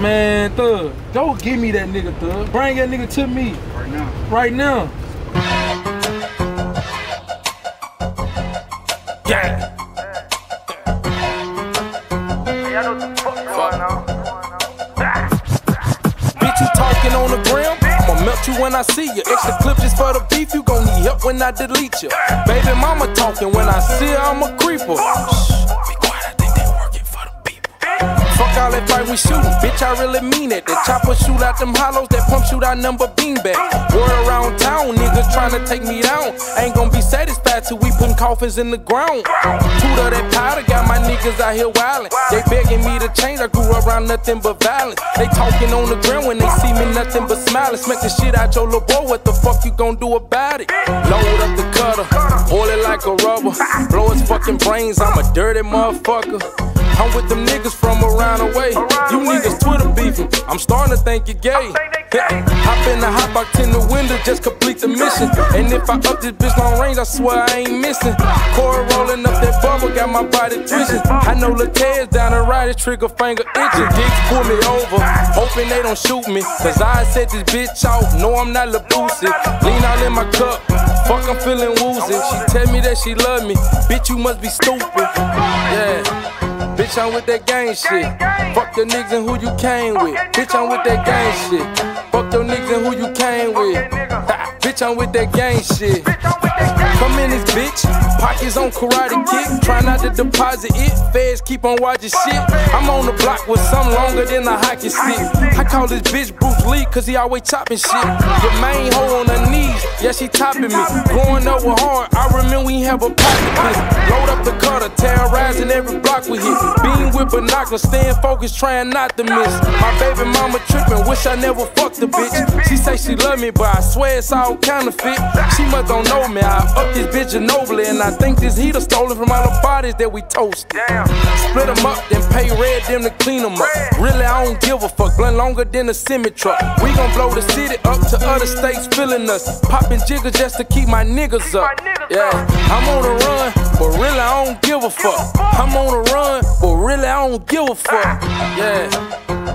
Man, thug, don't give me that nigga, thug. Bring that nigga to me. Right now. Right now. Yeah. Bitch, you talking on the gram? I'ma melt you when I see you. Extra clip just for the beef, you gon' need help when I delete you. Baby mama talking when I see her, I'm a creeper. Shh, Fuck all that fight we shootin', bitch, I really mean it. The chopper shoot out them hollows, that pump shoot out number beanbag. Word around town, niggas tryna take me down. Ain't gonna be satisfied till we puttin' coffins in the ground. Toot of that powder, got my niggas out here wildin'. They begging me to change, I grew around nothing but violence. They talking on the ground when they see me nothing but smiling. Smack the shit out your little boy, what the fuck you gon' do about it? Load up the cutter, oil it like a rubber. Blow his fucking brains, I'm a dirty motherfucker. I'm with them niggas from around the way. You niggas Twitter beefing. I'm starting to think you're gay. Hop in the hot box in the window, just complete the mission. And if I up this bitch long range, I swear I ain't missing. Core rolling up that bubble, got my body twitching. I know Latez down the ride, his trigger finger itching. Dicks pull me over, hoping they don't shoot me. Cause I set this bitch off, no, I'm not Lil Boosie. Lean all in my cup, fuck, I'm feeling woozy. She tell me that she love me, bitch, you must be stupid. Yeah. Bitch, I'm with that gang shit. Fuck your niggas and who you came with. Bitch, I'm with that gang shit. Fuck your niggas and who you came with. Ha, bitch, I'm with that gang shit. Come in this bitch, pockets on karate kick. Try not to deposit it. Feds keep on watching shit. I'm on the block with some longer than a hockey stick. I call this bitch Bruce Lee, cause he always chopping shit. Your main hoe on her knees, yeah, she topping me. Growing up with hard, I remember we have a pocket clip. Load up the cutter, terrorizing every block we hit. Binoculars, staying focused, trying not to miss. My baby mama tripping, wish I never fucked the bitch. She say she love me, but I swear it's all counterfeit. She must don't know me. I up this bitch nobly, and I think this heater stolen from all the bodies that we toasted. Split them up, then pay red them to clean them up. Really, I don't give a fuck. Blunt longer than a semi truck. We gon' blow the city up to other states feeling us. Popping jiggers just to keep my niggas up. Yeah, I'm on the run, but really I don't give a fuck. I'm on the run, really I don't give a fuck. Yeah,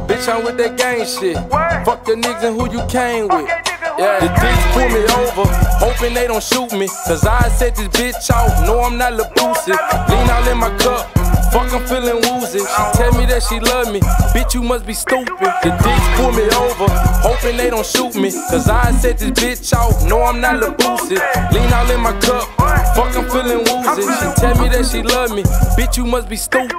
bitch, I'm with that gang shit. Fuck the niggas and who you came with. Yeah, the dicks pull me over, hoping they don't shoot me. Cause I set this bitch off, no, I'm not Lil Boosie. Lean all in my cup. Fuck, I'm feeling woozy. She tell me that she love me. Bitch, you must be stupid. The dicks pull me over, hoping they don't shoot me. Cause I set this bitch off. No, I'm not Lil Boosie. Lean all in my cup. Fuck, I'm feeling woozy. She tell me that she love me. Bitch, you must be stupid.